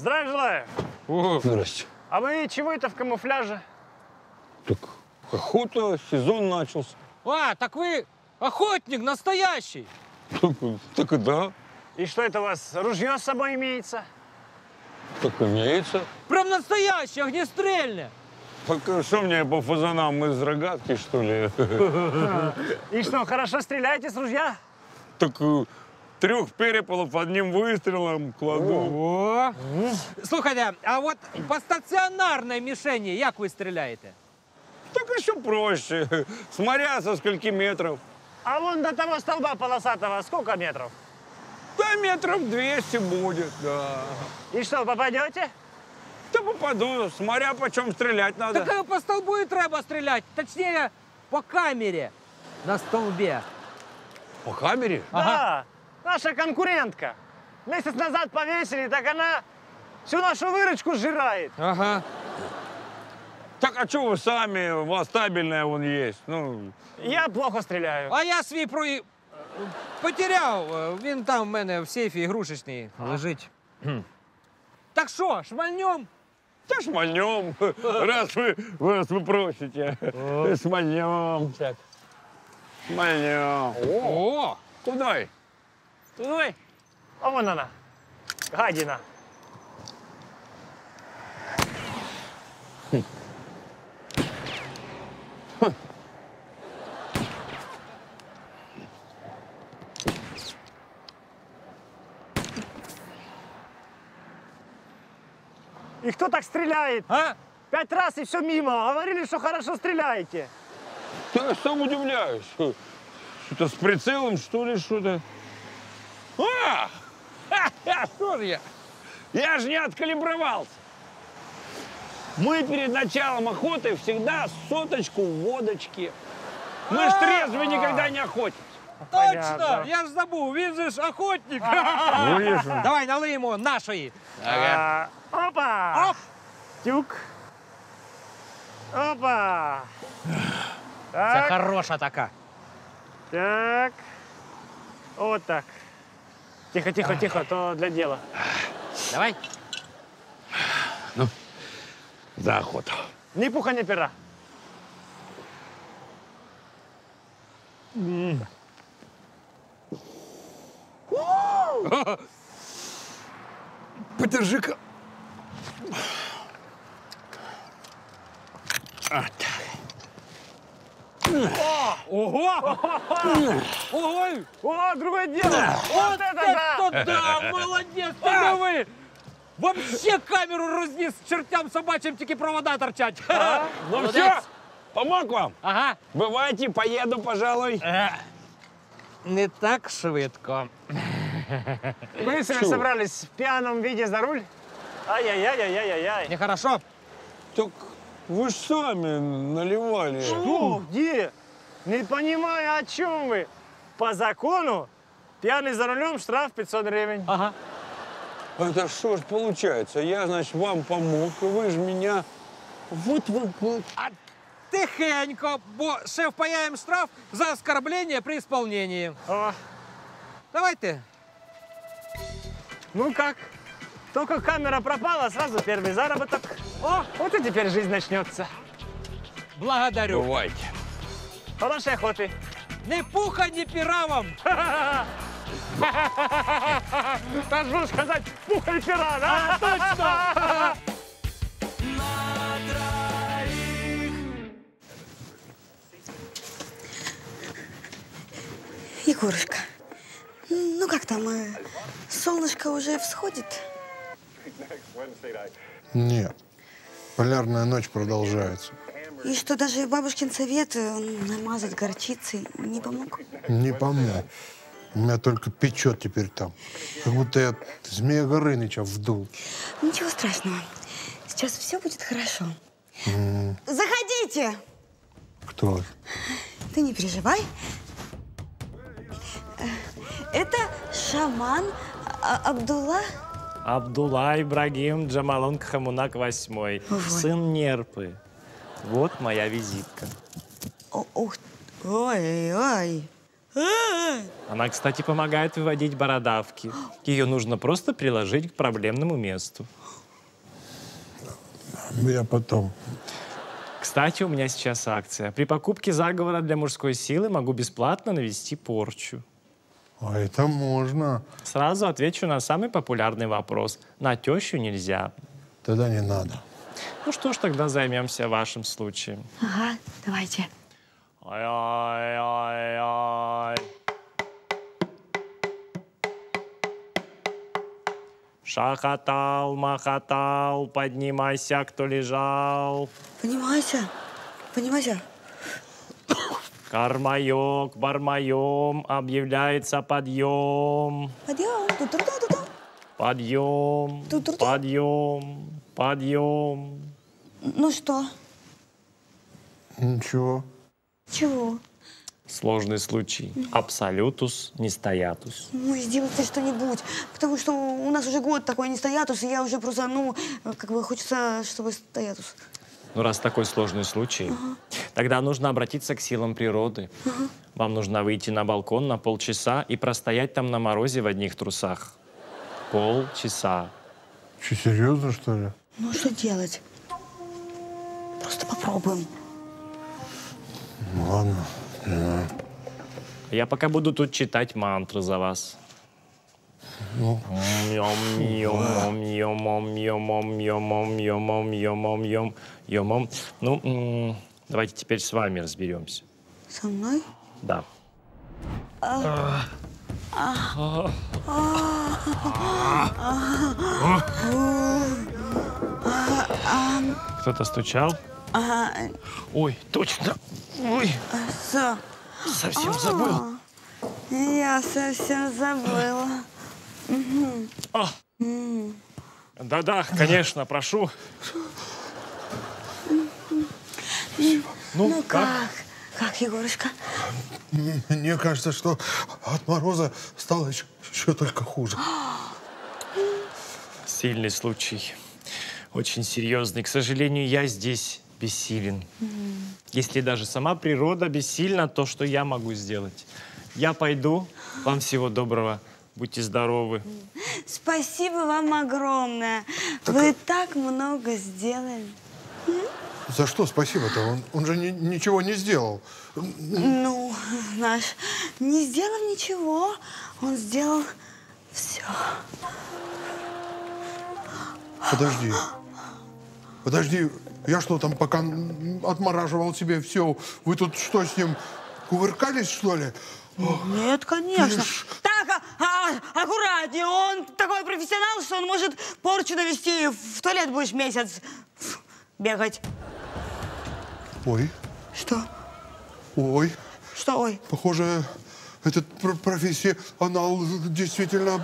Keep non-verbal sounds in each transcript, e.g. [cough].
Здравия желаю. О, Здрасте. А вы чего это в камуфляже? Так охота, сезон начался. а, так вы охотник настоящий. Так, так и да, И что это у вас, ружье с собой имеется? так имеется. Прям настоящий, огнестрельный. Так э, что мне по фазанам из рогатки, что ли? [laughs] И что, хорошо стреляете с ружья? Так э, трех перепелов одним выстрелом кладу. О. Слухайте, а от по стаціонарній мішені як ви стріляєте? Так еще проще. Смотря со скольки метров. А вон до того столба полосатого сколько метров? Да метров 200 будет, да. И что, попадете? Да попаду, смотря по чем стрелять надо. Так е, по столбу і треба стріляти, точніше, по камері на столбі. По камере? Да, наша конкурентка. Месяц назад повесили, так она всю нашу выручку сжирает. Ага. Так а что вы сами, у вас табельная вон есть. Ну, Я плохо стреляю. А я свій про... потеряв. Е, Він там в мене в сейфі ігрушечний лежить. Так що, шмальнем? да шмальнем, раз вы, раз вы просите. Шмальнем. Так. Шмальнем. О! Куда? Ой, а вон она, гадина. И кто так стреляет? А? Пять раз и все мимо. Говорили, что хорошо стреляете. Я сам удивляюсь. Что-то с прицелом, что ли, что-то? А! Ха-ха, Что [laughs] же я? Я же не откалибровался. Мы перед началом охоты всегда соточку водочки. Мы ж трезвые никогда не охотимся. Точно! Понятно. Я ж забув, він же ж охотник. [laughs] Вижу. Давай налиємо нашої. А, опа! Оп! Тюк. Опа! Це Так, хороша така. так. Вот так. Тихо, тихо, тихо, то для дела. Давай. За охоту. Ни пуха, ни пера. Подержи-ка. Ого! Ой! О, другое дело! Вот это да! Да! Молодець, диви! Вообще камеру розніс чертям собачим, тільки провода торчать. Ну Молодець. все, помог вам. Ага. Бывайте, поеду, пожалуй. Не так швидко. С вами собрались в пьяном виде за руль? Ай-яй-яй-яй-яй-яй. Нехорошо. Так вы ж сами наливали. Что? Где? Не понимаю, о чем вы. По закону пьяный за рулем штраф 500 гривен. Ага. Это что ж получается? Я, значит, вам помог, и вы же меня... Вот вы... вот. А тихенько, бо ще впаяємо штраф за оскорблення при исполнении. О, Давайте. ну как? Только камера пропала, сразу первый заработок. О, вот и теперь жизнь начнется. Благодарю. Бывайте. Хорошей охоты. Ни пуха, ни пера вам. [laughs] Должен сказать, пуха и пера, да? Точно. Егорушка, ну как там, э, солнышко уже всходит? [laughs] Нет. Полярная ночь продолжается. И что даже бабушкин совет э, намазать горчицей не помог? Не помог. Меня только печет теперь там. Как будто я змея Горыныча вдул. Ничего страшного. Сейчас все будет хорошо. Заходите! Кто? Ты не переживай. Э, Это шаман А- Абдулла. Абдулла Ибрагим Джамалонг Хамунак восьмой, Вот. сын Нерпы. Вот моя визитка. О- Ух, ой, ой. Она, кстати, помогает выводить бородавки. Ее нужно просто приложить к проблемному месту. Я потом. Кстати, у меня сейчас акция. При покупке заговора для мужской силы могу бесплатно навести порчу. А это можно. Сразу отвечу на самый популярный вопрос. На тещу нельзя. Тогда не надо. Ну что ж, тогда займемся вашим случаем. Ага, давайте. Ай-ай-ай-ай. Шахатал, махатал, поднимайся, кто лежал. Понимаете? Понимаете? Кармаек, бармаем, объявляется подъем. Подъем. Ту-ту-ту-ту-ту. Подъем, Ту-ту-ту. подъем, подъем. Ну что? Ничего. Чего? Сложный случай. Абсолютус нестоятус. Ну, сделайте что-нибудь. Потому что у нас уже год такой не статус, и я уже просто, ну, как бы хочется, чтобы статус. Ну, раз такой сложный случай, Тогда нужно обратиться к силам природы. Вам нужно выйти на балкон на полчаса и простоять там на морозе в одних трусах. Полчаса. Что, серьезно, что ли? Ну, а что делать? Просто попробуем. Ладно. Да. Я пока буду тут читать мантры за вас. Ну. Ну, давайте теперь с вами разберемся. Со мной? Да. Кто-то стучал? Ой, точно. Ой, все. совсем забыл. Я совсем забыла. Да-да, конечно, прошу. Ну, Ну как? как? Как, Егорушка? мне кажется, что от мороза стало еще, еще только хуже. [gasps] Сильный случай. Очень серьезный. К сожалению, я здесь бессилен. Если даже сама природа бессильна, то что я могу сделать? Я пойду. Вам всего доброго. Будьте здоровы. Спасибо вам огромное. Вы так много сделали. За что спасибо-то? Он, он же ни- ничего не сделал. Ну, знаешь, не сделав ничего, он сделал все. Подожди. Подожди. Я что там, пока отмораживал себе все, вы тут что с ним, кувыркались, что ли? Нет, конечно. Ишь. Так, а, а, аккуратнее. Он такой профессионал, что он может порчу навести. В туалет будешь месяц бегать. Ой, Что? ой. Что, ой? Похоже, этот пр- профессионал действительно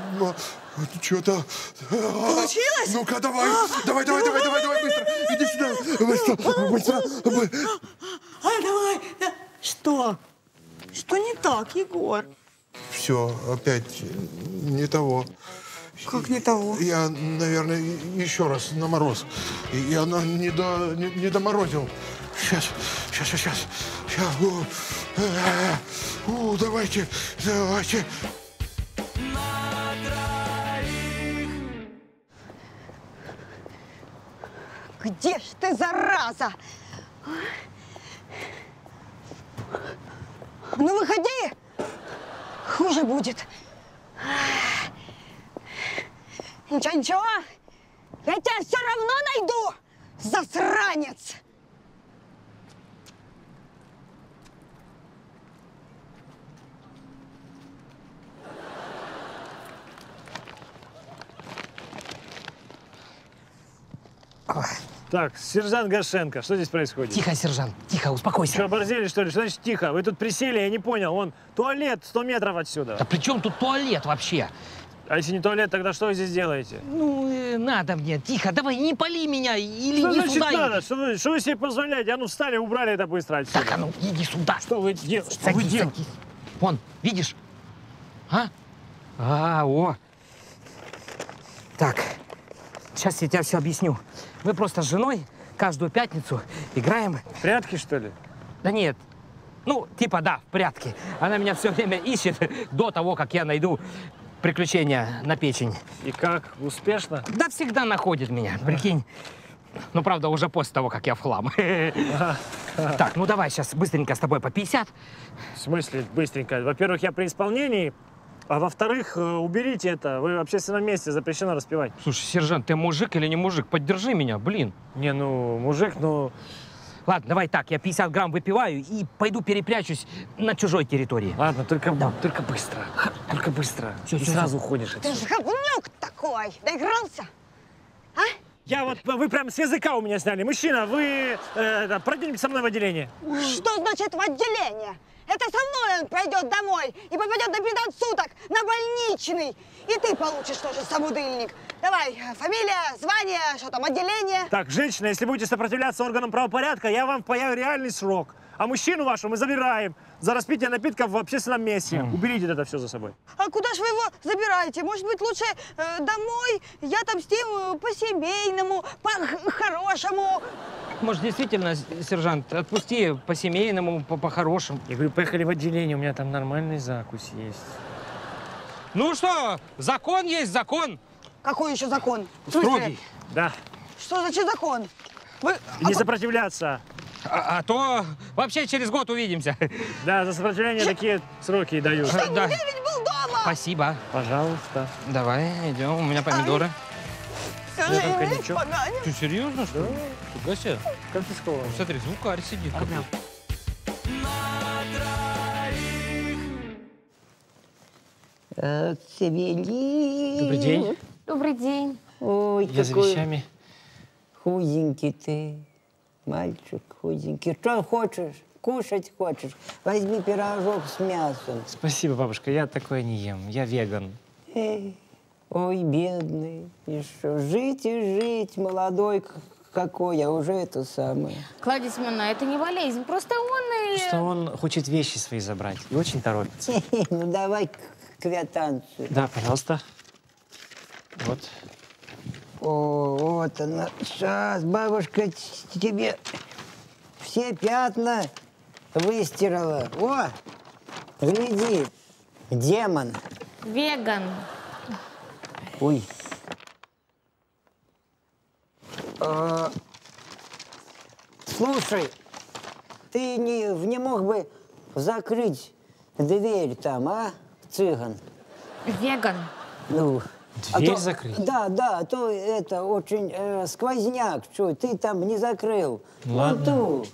что-то... Получилось? Ну-ка, давай, давай, давай, давай, давай, давай, быстро, иди сюда, быстро, быстро. бы- А, давай. да. Что? Что не так, Егор? Все, опять не того. Как не того? Я, наверное, еще раз на мороз. Я не, до, не, не доморозил. Сейчас, сейчас, сейчас, сейчас. сейчас. О, э, давайте, давайте. Где ж ты, зараза? Ну, выходи! Хуже будет. Ничего, ничего. Я тебя все равно найду, засранец! Так, сержант Гашенко, что здесь происходит? Тихо, сержант, тихо, успокойся. Что, оборзели, что ли? Что значит тихо? Вы тут присели, я не понял. Вон туалет 100 метров отсюда. Да при чем тут туалет вообще? А если не туалет, тогда что вы здесь делаете? Ну, э, надо мне, тихо, давай, не пали меня, или Что не значит сюда. надо? Что вы, что вы себе позволяете? А ну встали, убрали это быстро отсюда. Так, а ну, иди сюда. Что вы делаете? Что вы Садись, делаете? садись. Вон, видишь? А? А, о. Так, сейчас я тебе все объясню. Мы просто с женой каждую пятницу играем. Прятки, что ли? Да нет, Ну, типа да, в порядке. Она меня все время ищет до того, как я найду приключения на печень. И как? Успешно? Да всегда находит меня, прикинь. Ну, правда, уже после того, как я в хлам. Так, ну давай сейчас быстренько с тобой по 50. В смысле быстренько? Во-первых, я при исполнении, а во-вторых, э, уберите это. Вы в общественном месте запрещено распевать. Слушай, сержант, ты мужик или не мужик? Поддержи меня, блин. Не, ну, мужик, ну... Ладно, давай так, я 50 грамм выпиваю и пойду перепрячусь на чужой территории. Ладно, только, только быстро. Только быстро. Всё, и всё, сразу уходишь Ты отсюда. же говнюк такой. Доигрался? Я вот, вы прям с языка у меня сняли. Мужчина, вы э, это, пройдемте со мной в отделение. Что значит в отделение? Это со мной он пойдет домой и попадет на 15 суток на больничный. И ты получишь тоже собутыльник. Давай, фамилия, звание, что там, отделение. Так, женщина, если будете сопротивляться органам правопорядка, я вам впаяю реальный срок. А мужчину вашу мы забираем за распитие напитков в общественном месте. Уберите это все за собой. А куда же вы его забираете? Может быть, лучше э, домой? Я там с ним по-семейному, по-хорошему. Может, действительно, сержант, отпусти по-семейному, по- по-хорошему. Я говорю, поехали в отделение, у меня там нормальный закус есть. Ну что, закон есть закон. Какой еще закон? Строгий. Да. Что значит закон? Вы... Не сопротивляться. А, а то вообще через год увидимся. Да, за сопротивление такие сроки и дают. Да. Я ведь был дома. Спасибо. Пожалуйста. Давай, идем. У меня помидоры. Скажи, коньячок. поганец. Ты серьезно, что ли? Фига себе. Конфисковано. Смотри, звукарь сидит. Цивили. Добрый день. Добрый день. Ой, Я за какой вещами. худенький ты, мальчик худенький. Что хочешь? Кушать хочешь? Возьми пирожок с мясом. Спасибо, бабушка, я такое не ем. Я веган. Эй, ой, бедный. И что, жить и жить, молодой какой, а уже это самое. Клавдия Семеновна, это не болезнь, просто он и... Что он хочет вещи свои забрать и очень торопится. [laughs] Ну, давай к- квитанцию. Да, пожалуйста. Вот. О, вот она. Сейчас, бабушка, тебе все пятна выстирала. О, гляди, демон. Веган. Ой. А, слушай, ты не, не мог бы закрыть дверь там, а, цыган? Веган. Ну, Дверь то- закрыть? Да, да, а то это очень э, сквозняк, что ты там не закрыл. Ладно. Вон ту.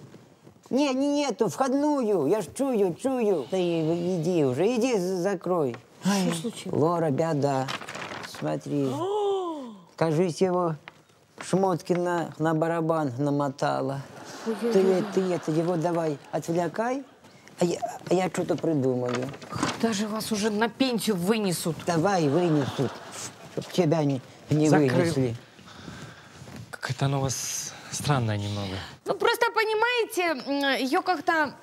Не, не эту, входную, я ж чую, чую. Ты иди уже, иди за- закрой. Что случилось? Лора, беда. Смотри. [gasps] Кажись, его шмотки на, на барабан намотала. Ты, ты это, его давай отвлекай, а я, а я что-то придумаю. Даже вас уже на пенсию вынесут. Давай вынесут, чтоб тебя не, не Закрыл. вынесли. Как-то оно у вас странное немного. Ну, просто, понимаете, ее как-то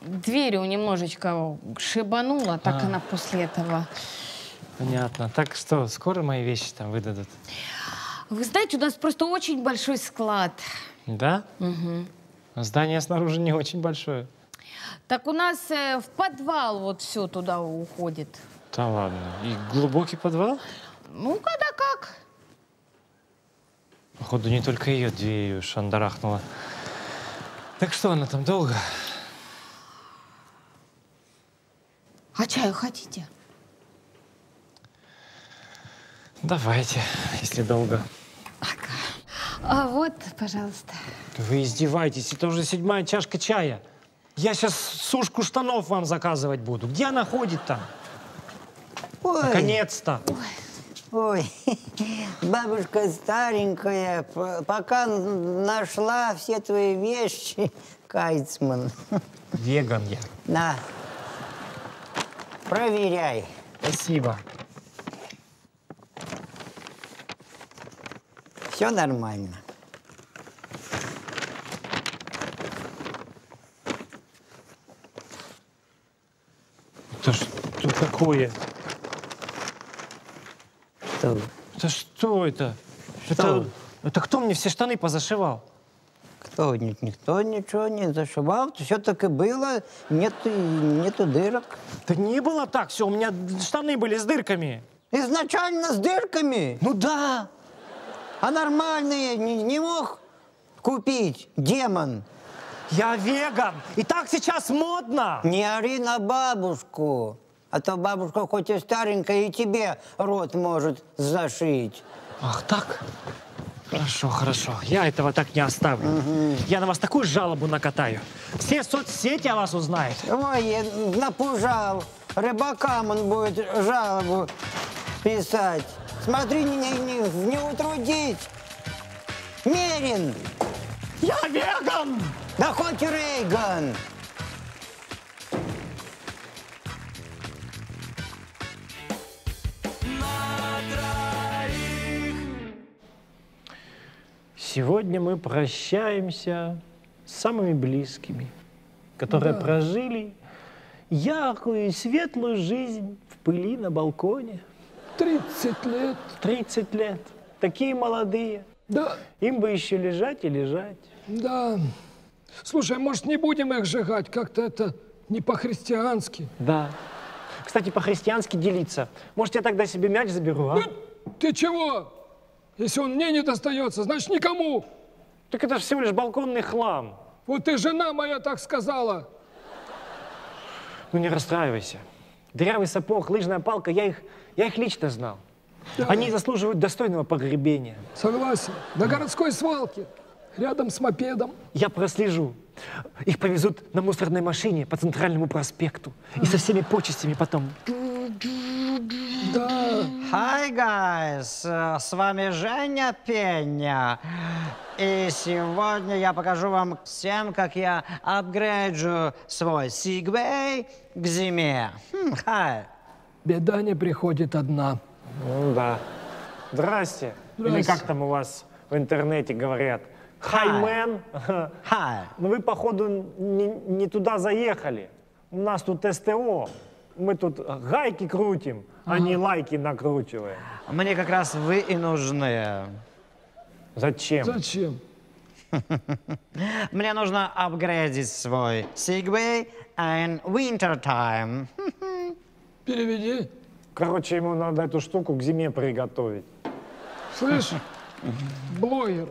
дверью немножечко шибануло, так А. она после этого. Понятно. Так что, скоро мои вещи там выдадут? Вы знаете, у нас просто очень большой склад. Да? Угу. Здание снаружи не очень большое. Так у нас э, в подвал вот все туда уходит. Да ладно. И глубокий подвал? Ну, когда как. Походу, не только ее дверью шандарахнула. Так что она там долго? А чаю хотите? Давайте, если долго. А вот, пожалуйста. Вы издеваетесь, это уже седьмая чашка чая. Я сейчас сушку штанов вам заказывать буду. Где она ходит там? Наконец-то. ой, бабушка старенькая, пока нашла все твои вещи, Кайцман. Веган я. На, проверяй. Спасибо. Все нормально. Это что такое? Что? Это что это? Что? Это, это кто мне все штаны позашивал? Ни- никто ничего не зашивал, все так и было, нет, нету дырок. Да не было так все, у меня штаны были с дырками. Изначально с дырками? Ну да. А нормальные не, не мог купить демон? Я веган. И так сейчас модно. Не ори на бабушку, а то бабушка хоть и старенькая, и тебе рот может зашить. Ах, так? Хорошо, хорошо. Я этого так не оставлю. Я на вас такую жалобу накатаю. Все соцсети о вас узнают. Ой, я напужал. Рыбакам он будет жалобу писать. Смотри, не, не, не- утрудить. Мерин, Я веган! да хоть Рейган. Сегодня мы прощаемся с самыми близкими, которые прожили яркую и светлую жизнь в пыли на балконе. 30 лет. 30 лет. Такие молодые. Да, Им бы еще лежать и лежать. да. Слушай, может, не будем их сжигать? Как-то это не по-христиански. Да. Кстати, по-христиански делиться. Может, я тогда себе мяч заберу, а? Ты чего? Если он мне не достается, значит, никому. Так это же всего лишь балконный хлам. Вот и жена моя так сказала. Ну не расстраивайся. Дырявый сапог, лыжная палка, я их, я их лично знал. Они заслуживают достойного погребения. Согласен. На городской свалке, рядом с мопедом. Я прослежу. Их повезут на мусорной машине по центральному проспекту. И со всеми почестями потом. Hi, guys! С вами Женя Пеня. И сегодня я покажу вам всем, как я апгрейджу свой Segway к зиме. Хм, Hi! Беда не приходит одна. Ну да. Здрасте. Или Здрасте. как там у вас в интернете говорят? Хаймен. [laughs] Hi! Ну вы, походу, не, не туда заехали. У нас тут СТО. Мы тут гайки крутим, а не лайки накручиваем. Мне как раз вы и нужны. Зачем? Зачем? Мне нужно апгрейдить свой Segway in winter time. Переведи. Короче, ему надо эту штуку к зиме приготовить. Слышь, блогер,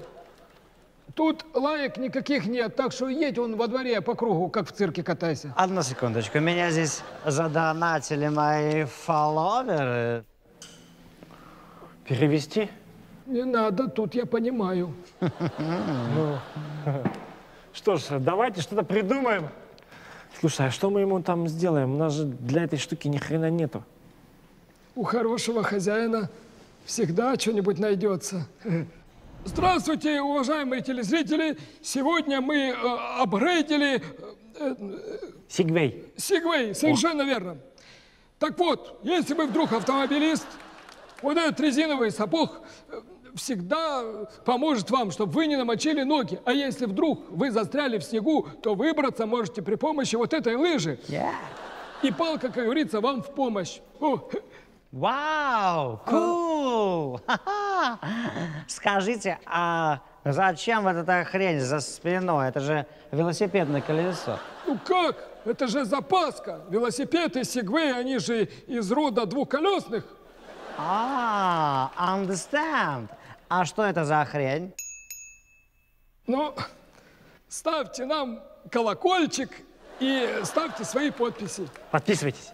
тут лаек никаких нет, так что едь он во дворе по кругу, как в цирке катайся. Одну секундочку, меня здесь задонатили мои фолловеры. Перевести? Не надо, тут я понимаю. Что ж, давайте что-то придумаем. Слушай, а что мы ему там сделаем? У нас же для этой штуки ни хрена нету. У хорошего хозяина всегда что-нибудь найдется. Здравствуйте, уважаемые телезрители! Сегодня мы э, апгрейдили э, Сигвей. Сигвей, совершенно верно. Так вот, если вы вдруг автомобилист, вот этот резиновый сапог э, всегда поможет вам, чтобы вы не намочили ноги. А если вдруг вы застряли в снегу, то выбраться можете при помощи вот этой лыжи. И палка, как говорится, вам в помощь. О, Вау, кул! Скажите, а зачем вот эта хрень за спиной? Это же велосипедное колесо. ну как? Это же запаска. Велосипед и сегвей, они же из рода двухколесных. А, understand. А что это за хрень? Ну, ставьте нам колокольчик и ставьте свои подписи. Подписывайтесь.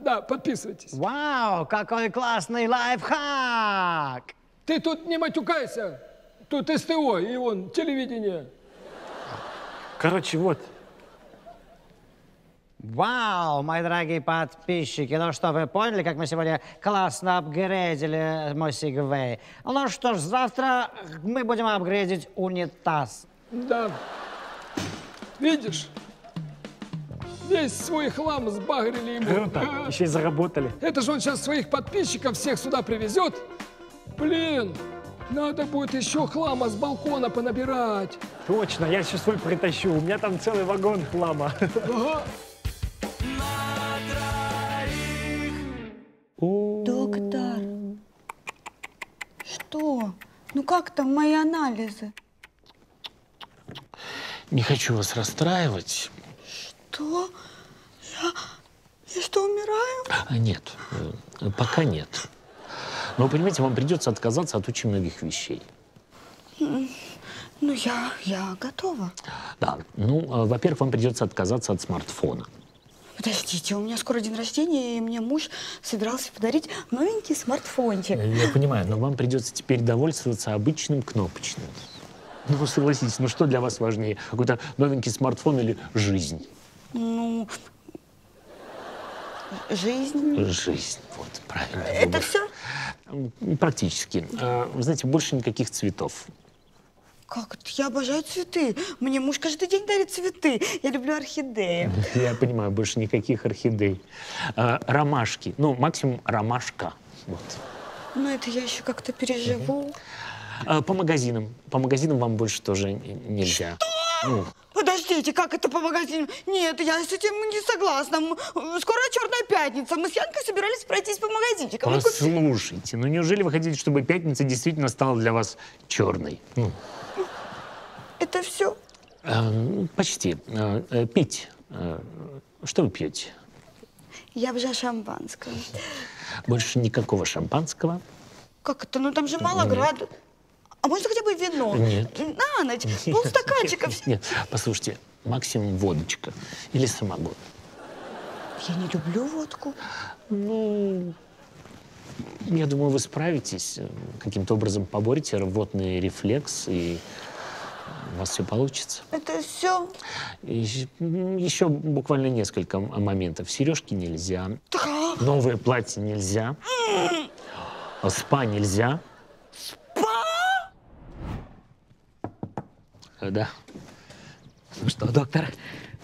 Да, подписывайтесь. Вау, какой классный лайфхак! Ты тут не матюкайся. Тут СТО и вон телевидение. Короче, вот. Вау, мои дорогие подписчики, ну что, вы поняли, как мы сегодня классно апгрейдили мой Segway? Ну что ж, завтра мы будем апгрейдить унитаз. Да. Видишь? Весь свой хлам сбагрили ему. Круто. [laughs] Еще и заработали. Это же он сейчас своих подписчиков всех сюда привезет. Блин, надо будет еще хлама с балкона понабирать. Точно, я еще свой притащу. У меня там целый вагон хлама. [laughs] Ага. Доктор, что? Ну как там мои анализы? Не хочу вас расстраивать. Что? Я, я что, умираю? А нет, э, пока нет. Но, понимаете, вам придется отказаться от очень многих вещей. Ну, я, я готова. Да, ну, э, во-первых, вам придется отказаться от смартфона. Подождите, у меня скоро день рождения, и мне муж собирался подарить новенький смартфончик. Я понимаю, но вам придется теперь довольствоваться обычным кнопочным. Ну, согласитесь, ну что для вас важнее? Какой-то новенький смартфон или жизнь? Ну, жизнь. Жизнь, вот, правильно. Это все? Практически. А, Вы знаете, больше никаких цветов. Как это? Я обожаю цветы. Мне муж каждый день дарит цветы. Я люблю орхидеи. [laughs] Я понимаю, больше никаких орхидей. А, Ромашки, ну, максимум ромашка. Вот. Но это я еще как-то переживу. А, По магазинам. По магазинам вам больше тоже нельзя. Ну, Подождите, как это по магазинам? Нет, я с этим не согласна. Скоро Черная пятница. Мы с Янкой собирались пройтись по магазинчикам. купить- послушайте, ну неужели вы хотите, чтобы пятница действительно стала для вас черной? Ну, Это все? а, ну, почти. А, э, Пить. А, Что вы пьете? Я обожаю шампанское. Больше никакого шампанского. Как это? Ну там же мало градусов. А можно хотя бы вино? Нет. На ночь. Нет, Полстаканчика. нет, [laughs] Нет, послушайте, максимум водочка или самогон. Я не люблю водку. Ну, я думаю, вы справитесь. э, Каким-то образом поборете рвотный рефлекс, и у вас все получится. Это все? М, Еще буквально несколько моментов. Сережки нельзя, новое платье нельзя, спа нельзя. Спа? Да. Ну что, доктор?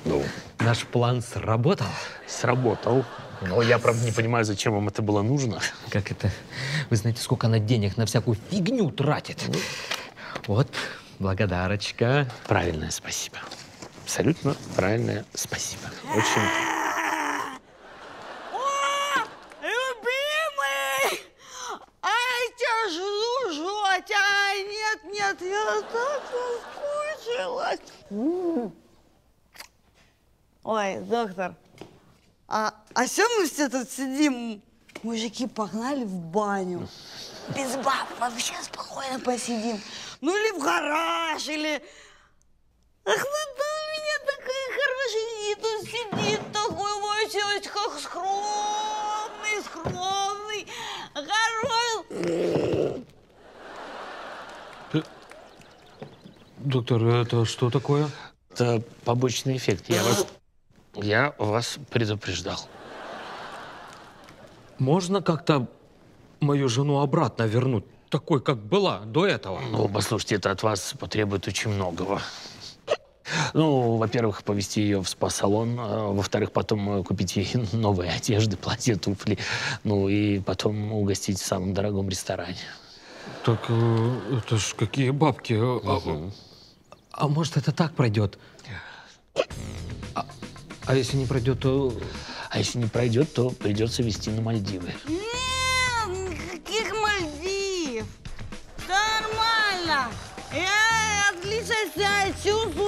Ну? Наш план сработал? Сработал. Но я, правда, не понимаю, зачем вам это было нужно. Как это? Вы знаете, сколько она денег на всякую фигню тратит? Вот, благодарочка. Правильное спасибо. Абсолютно правильное спасибо. Очень а нет, нет, я так соскучилась. М. Ой, доктор, а, а что мы все тут сидим? Мужики погнали в баню. Без баб вообще спокойно посидим. Ну или в гараж, или... Ах, ну у меня такой хороший вид, он сидит такой вообще как скромный, скромный, хороший. Доктор, это что такое? Это побочный эффект. Я вас, я вас предупреждал. Можно как-то мою жену обратно вернуть? Такой, как была до этого? Ну, послушайте, это от вас потребует очень многого. Ну, во-первых, повезти ее в спа-салон, а, во-вторых, потом э, купить ей [laughs] новые одежды, платья, туфли, ну и потом угостить в самом дорогом ресторане. Так э, это ж какие бабки. э, а- может, это так пройдет? А, а если не пройдет, то... А если не пройдет, то придется везти на Мальдивы. Нет, никаких Мальдив. Нормально. Я отлично себя чувствую.